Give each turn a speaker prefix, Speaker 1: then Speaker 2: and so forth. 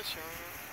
Speaker 1: Good show.